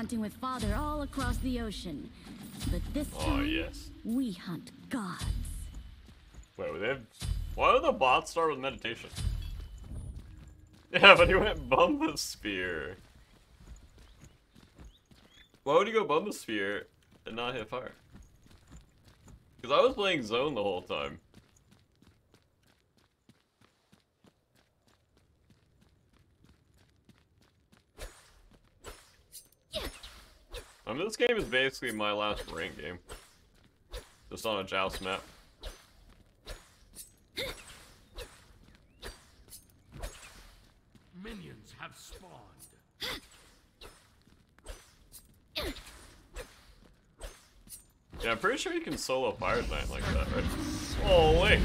hunting with father all across the ocean. But this Oh, time, yes. we hunt gods. Wait, they have... Why would the bot start with meditation? Yeah, but he went Bumba's Spear. Why would he go Bumba's Spear and not hit fire? Because I was playing zone the whole time. I mean, this game is basically my last rank game. Just on a joust map. Minions have spawned. Yeah, I'm pretty sure you can solo Fire Knight like that, right? Oh, wait.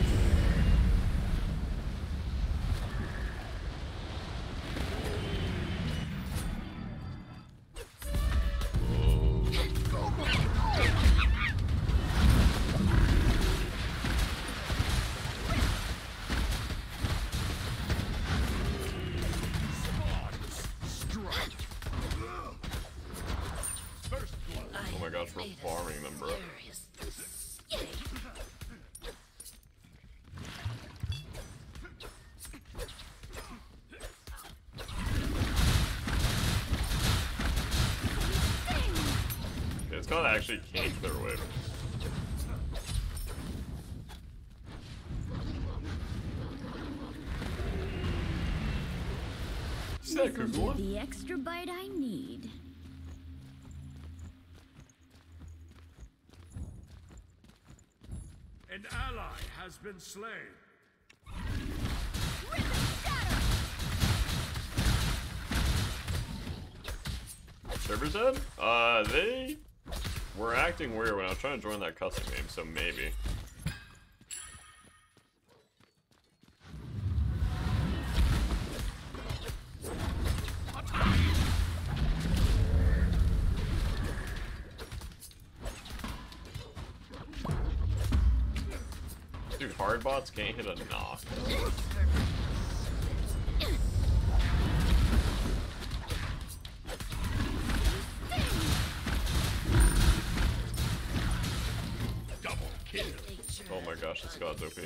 It's gotta actually can't clear away. Is This'll be the extra bite I need. An ally has been slain. Server said? Uh, they were acting weird when I was trying to join that custom game, so maybe. Dude, hard bots can't hit a knock. Gosh, this god's OP.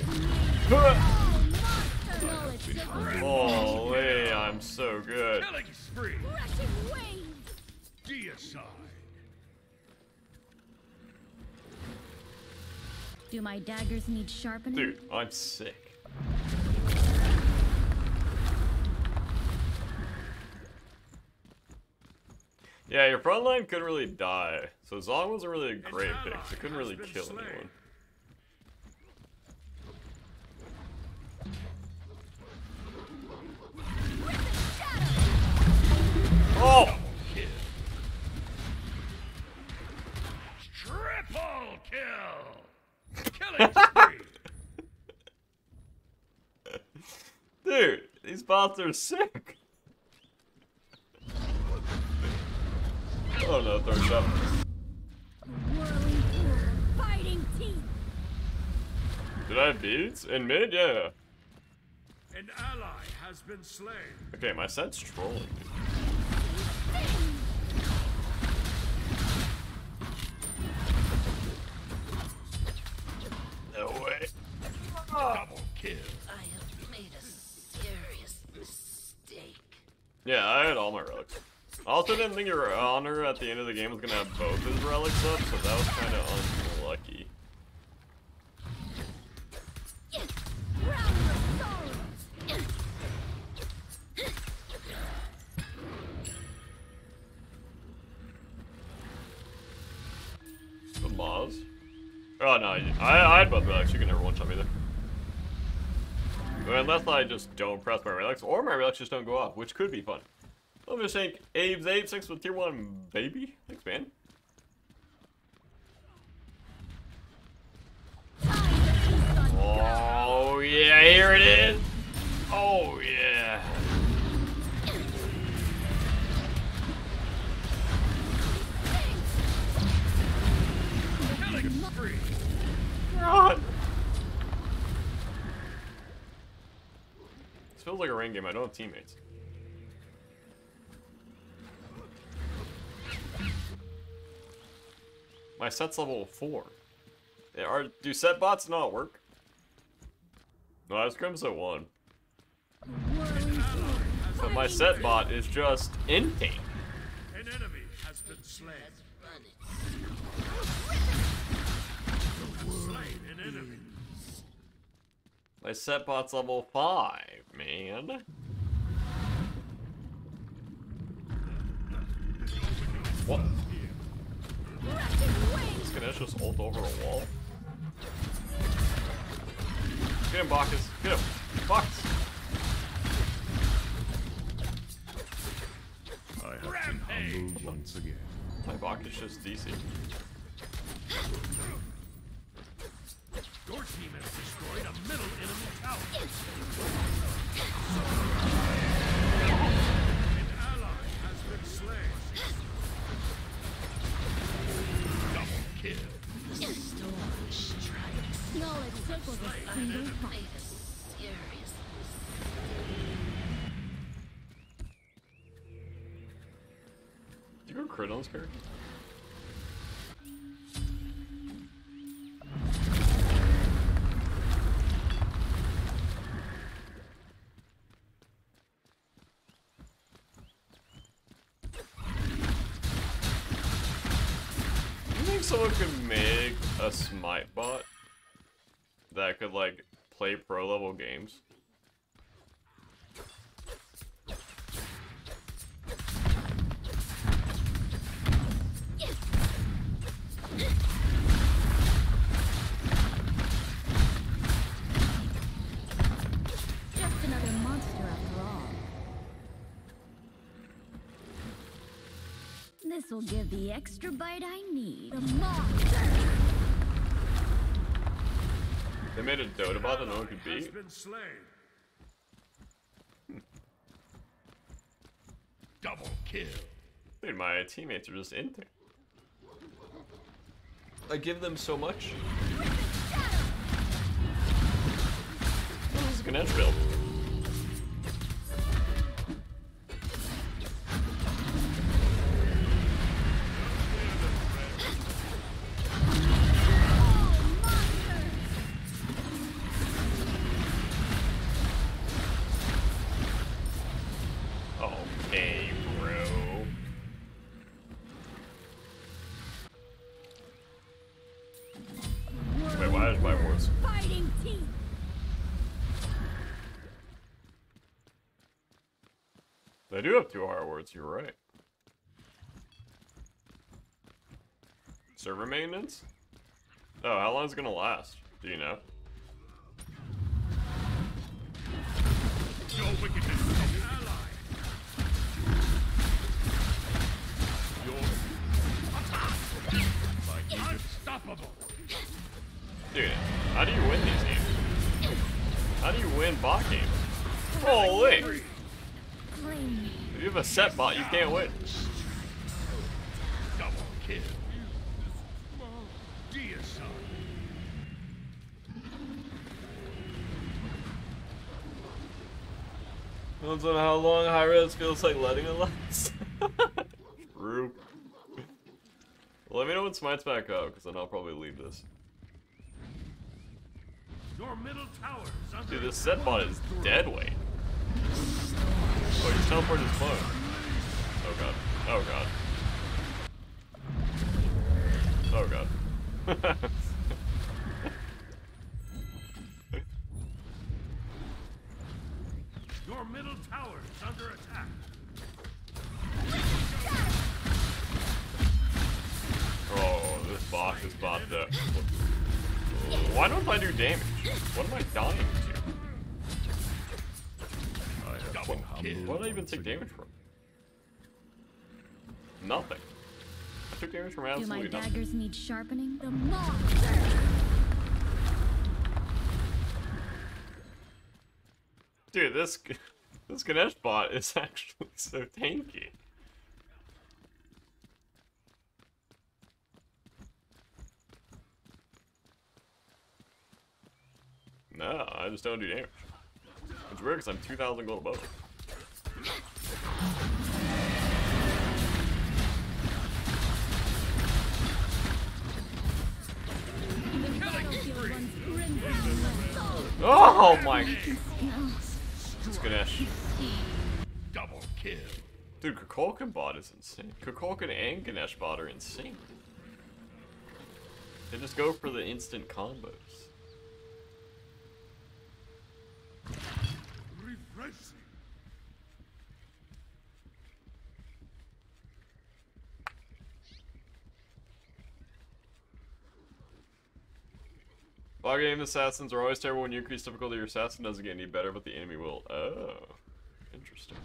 Monster knowledge take over. Holy, I'm so good. Killing spree. Rushing waves. Deicide. Do my daggers need sharpening? Dude, I'm sick. Yeah, your front line couldn't really die. So Zong wasn't really a great pick. It couldn't really kill anyone. Oh! Kill. Triple kill. Killing spree. Dude, these bots are sick. Oh no, third shot. Whirling pool of biting teeth. Did I have beads? In mid? Yeah. An ally has been slain. Okay, my set's trolling. Yeah, I had all my relics. I also didn't think your honor at the end of the game was gonna have both his relics up, so that was kind of unlucky. The Maz? Oh no, I, I had both relics. You can never one shot me there. But unless I just don't press my relics, or my relics just don't go off, which could be fun. Let me just Abe's Ape 6 with tier 1 baby? Thanks, man. Oh, yeah, here it is. Oh, yeah. God. feels like a rain game. I don't have teammates. My set's level 4. They are, do set bots not work? No, I was Crimson 1. But my set bot is just in game. My set bot's level 5, man. What? This Ganesh just ult over a wall? Get him, Bacchus. Get him. Bacchus. I have been humbled once again. My Bacchus just DC. Your team has destroyed a middle enemy tower. An ally has been slain. Double kill. Storm strikes. Single you go crit on this character? Bot that could like play pro level games? This will give the extra bite I need. The monster! They made a Dota bot that no one could Has beat? been slain. Double kill. Dude, my teammates are just in there. I give them so much. This is a Ganesh build. Okay, bro. Wait, why is my voice? Fighting teeth! They do have two hard words, you're right. Server maintenance? Oh, how long is it gonna last? Do you know? How do you win these games? How do you win bot games? Holy! If you have a set bot, you can't win. Double kill. Deicide. Depends on how long Hi-Rez feels like letting it last. True. Let me know when Smite's back up, because then I'll probably leave this. Your middle tower is under Dude, this set bot is dead weight. Oh, he's teleported his clone. Oh god. Oh god. Oh god. Your middle tower is under attack. oh, this box is about to. Why don't I do damage? What am I dying to? I have What, what did I even take damage from? Nothing. I took damage from absolutely nothing. Do my absolutely nothing. daggers need sharpening? The monster! Dude, this this Ganesh bot is actually so tanky. No, I just don't do damage. It's weird because I'm 2,000 gold above. Oh my! It's Ganesh. Double kill. Dude, Kukulkan bot is insane. Kukulkan and Ganesh bot are insane. They just go for the instant combos. Bot game assassins are always terrible when you increase difficulty. Your assassin doesn't get any better, but the enemy will. Oh, interesting.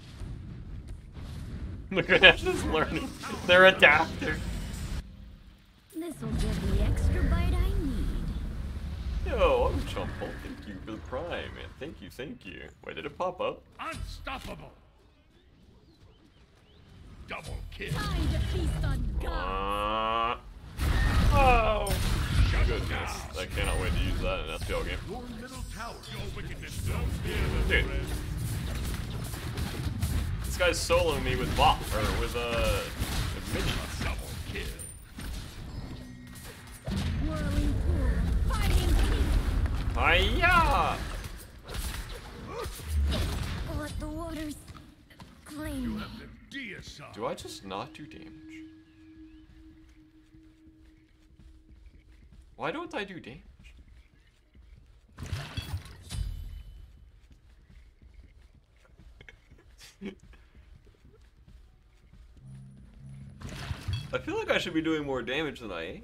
The Ganesh is learning. They're adapting. This'll give the extra bite I need. Yo, I'm Chumpel. Thank you for the prime, man. Thank you, thank you. Wait, did it pop up? Unstoppable. Double kill. Time to feast on God. Uh, goodness. I cannot wait to use that in an SPL game. Your middle tower. Your wickedness don't fear Dude. This guy's soloing me with bot, or with, uh, with minions. Double kill. Whirling pool. Fighting feet. Hiya! Let the waters claim You me. have been deicide. Do I just not do damage? Why don't I do damage? I feel like I should be doing more damage than I am.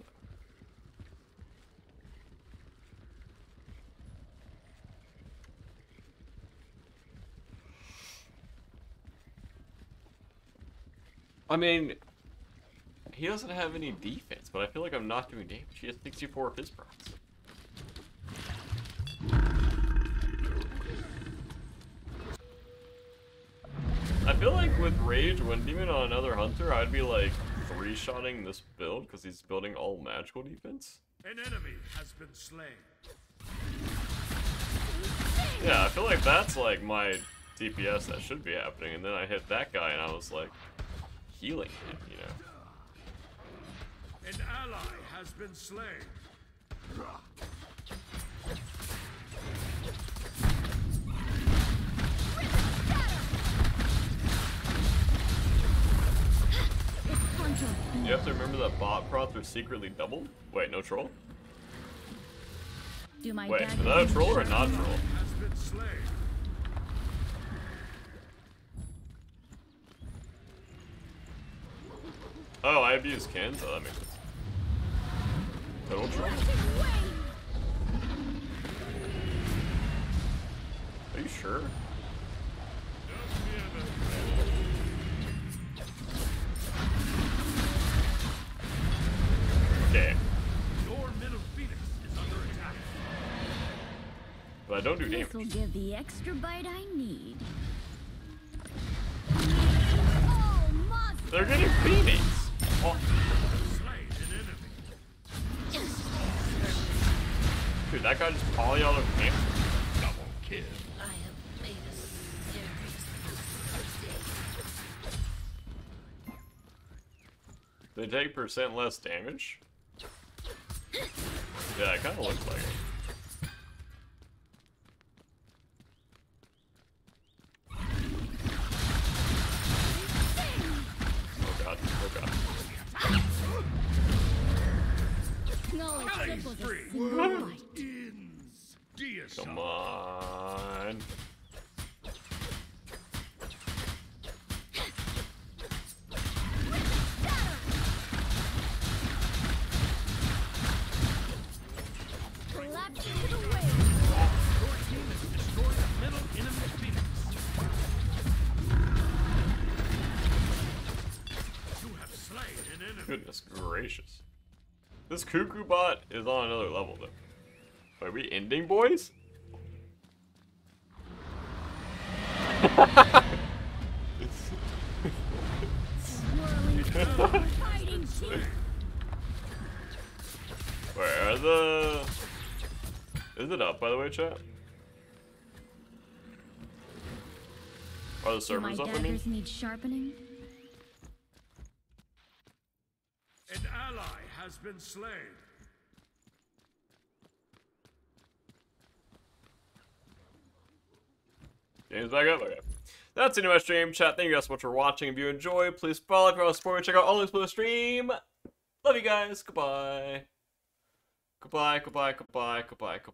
I mean, he doesn't have any defense, but I feel like I'm not doing damage. He has 64 of his procs. I feel like with Rage, when Demon on another Hunter, I'd be like three-shotting this build because he's building all magical defense. An enemy has been slain. Yeah, I feel like that's like my DPS that should be happening, and then I hit that guy and I was like healing him, you know. An ally has been slain. You have to remember that bot prots are secretly doubled. Wait, no troll? Do my Wait, is that a troll or a not sharpening? troll? Has been slain. Oh, I abused cans? Oh, that makes sense. Blessed way. Are you sure? Okay, Your middle phoenix is under attack. but I don't do damage. This'll give the extra bite I need. Oh! They're getting Phoenix! That guy just poly out of camp. Double kill. I have made a serious. They take percent less damage? Yeah, it kind of looks like it. Oh god, oh god. Knowledge Killing tickles a spree. Come on. Goodness gracious. This cuckoo bot is on another level though. Are we ending, boys? Where are the... Is it up, by the way, chat? Are the Do servers up, I mean? need sharpening? An ally has been slain. Game's back up? Okay. That's the new stream. Chat, thank you guys so much for watching. If you enjoy, please follow if you want to support. Check out all links below the stream. Love you guys. Goodbye. Goodbye, goodbye, goodbye, goodbye, goodbye.